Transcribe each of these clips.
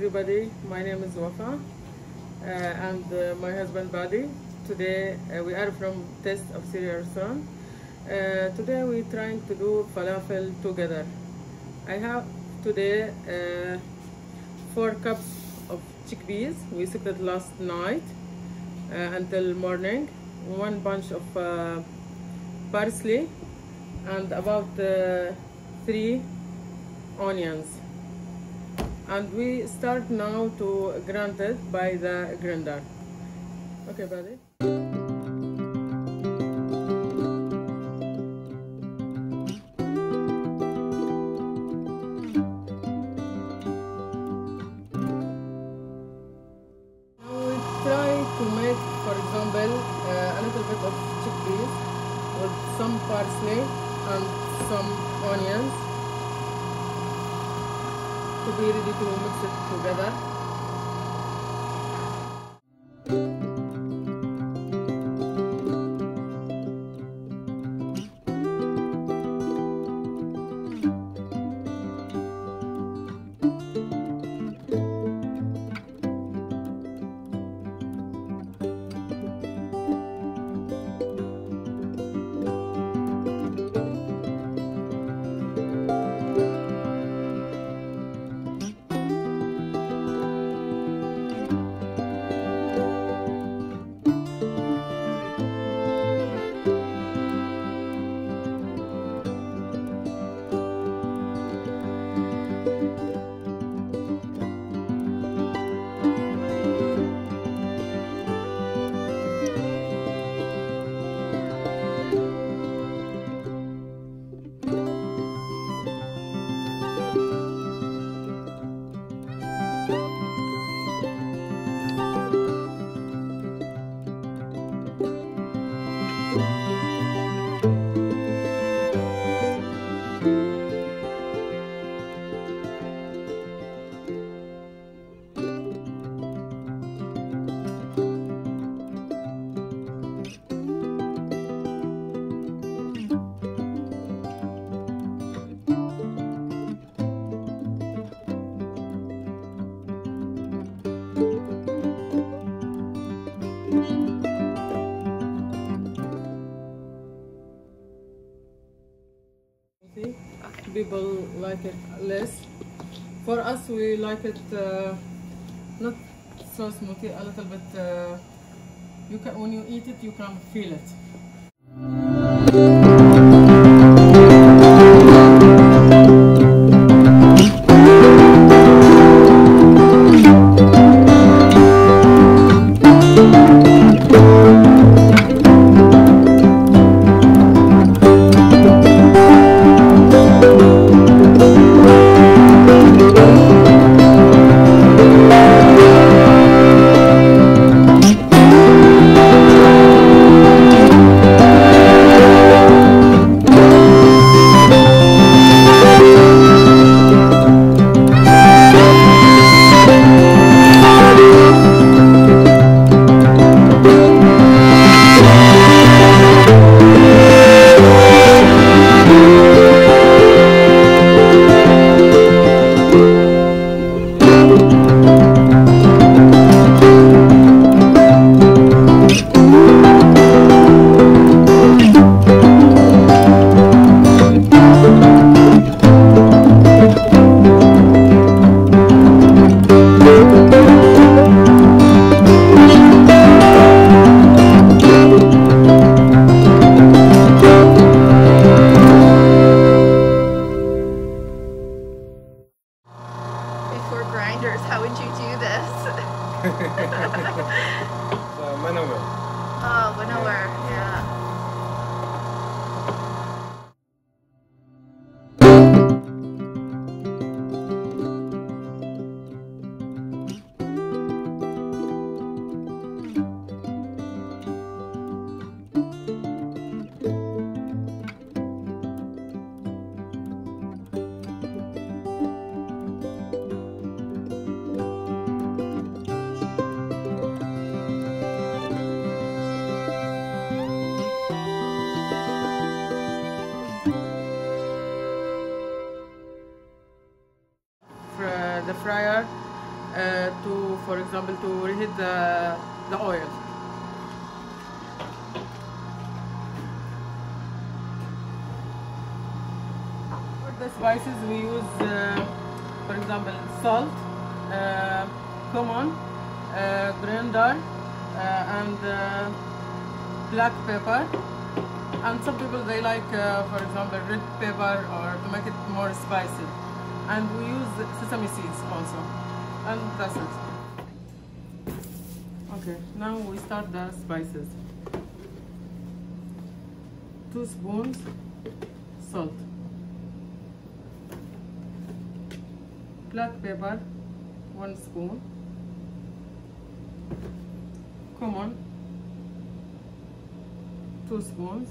everybody. My name is Wafaa uh, and uh, my husband Badi. Today uh, we are from Taste of Syria restaurant. Uh, today we are trying to do falafel together. I have today uh, four cups of chickpeas. We soaked it last night uh, until morning. One bunch of parsley and about uh, three onions and we start now to grind it by the grinder okay buddy to be ready to mix it together. People like it less. For us, we like it uh, not so smoothie, a little bit. Uh, you can when you eat it, you can feel it. Example, to reheat the, the oil. For the spices, we use, uh, for example, salt, uh, cumin, uh, coriander, uh, and uh, black pepper. And some people they like, uh, for example, red pepper or to make it more spicy. And we use sesame seeds also. And that's it. Okay, now we start the spices. Two spoons salt. Black pepper, one spoon. Cumin, two spoons.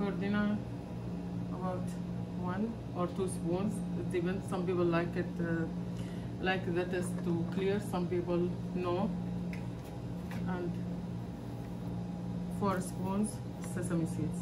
Cordina, about one or two spoons. It depends. Some people like it, uh, like that is too clear. Some people no. And four spoons sesame seeds.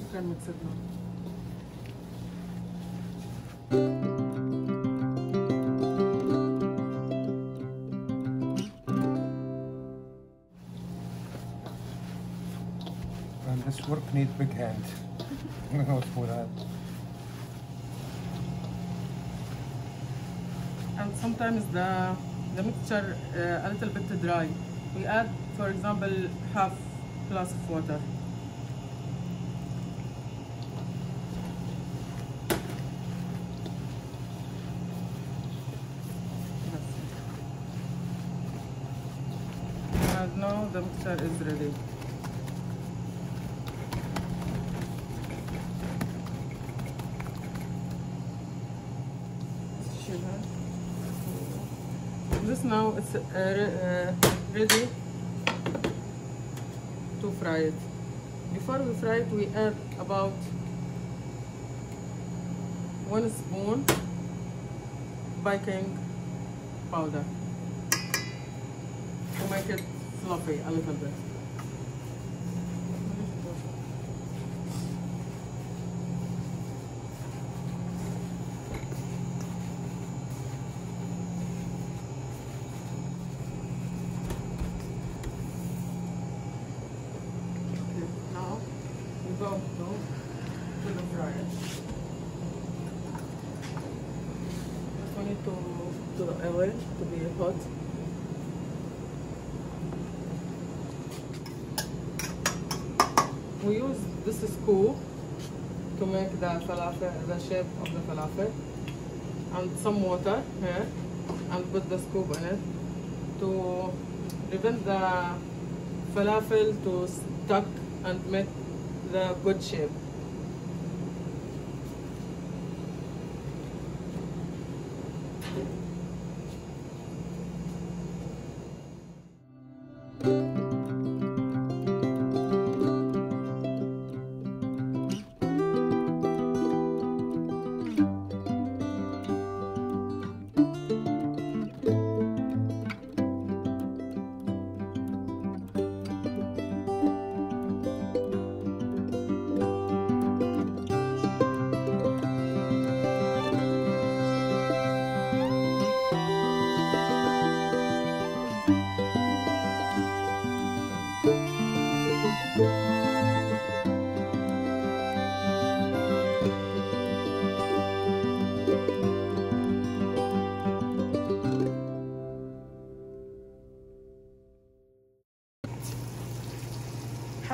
You can mix it now. Needs big hand. Let's put that. and sometimes the the mixture uh, a little bit dry. We add, for example, half glass of water. And now the mixture is ready. Now it's uh, uh, ready to fry it. Before we fry it, we add about one spoon baking powder to make it fluffy a little bit. Okay, now go to, the fryer. Just we need to, to the oil to be hot. We use this scoop to make the falafel, the shape of the falafel, and some water here, and put the scoop in it to prevent the falafel to stuck and make the good shape.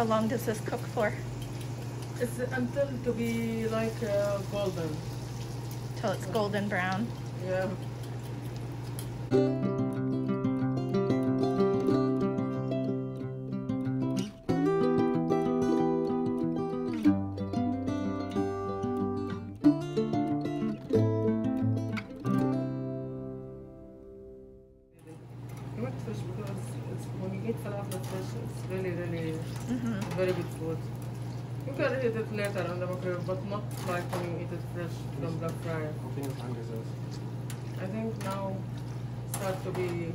How long does this cook for? It's until to be like uh, golden. Till it's golden brown. Yeah. Not fish because it's, when you eat falafel fish, it's really, really hmm very good food. You can eat it later on the microwave, but not like when you eat it fresh from the fryer. Open your fingers. I think now start to be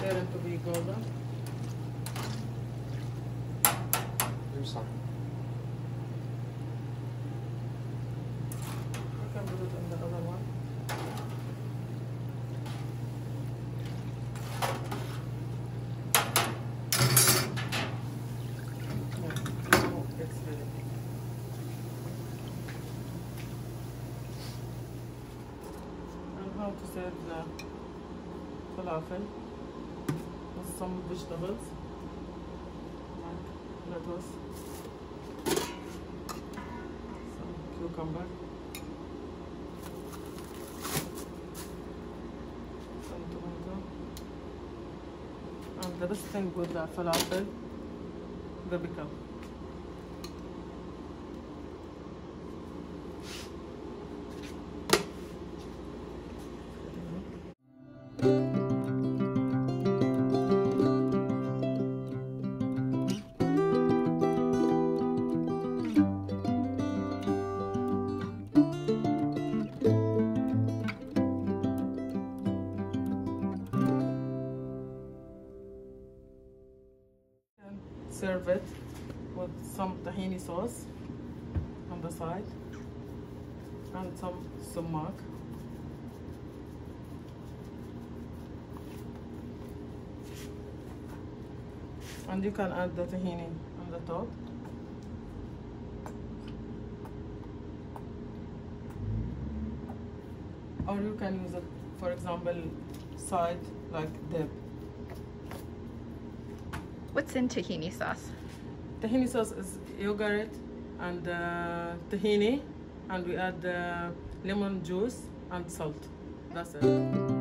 They to be golden. Here's some. The falafel with some vegetables like lettuce, some cucumber. some tomato. And the best thing with the falafel, the pickle. Serve it with some tahini sauce on the side and some sumac. And you can add the tahini on the top. Or you can use it, for example, side like dip. What's in tahini sauce? Tahini sauce is yogurt and uh, tahini, and we add uh, lemon juice and salt. That's it.